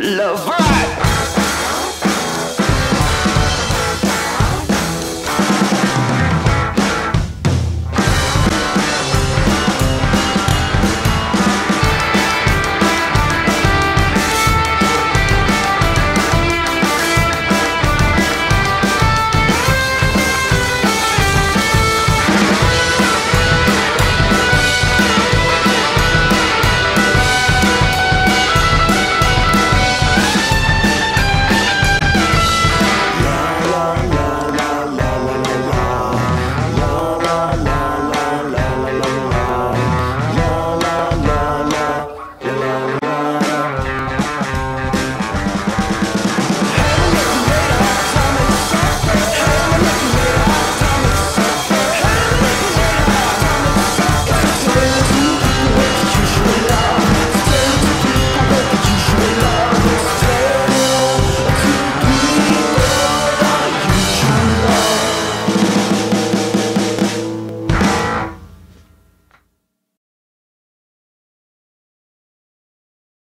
love. right.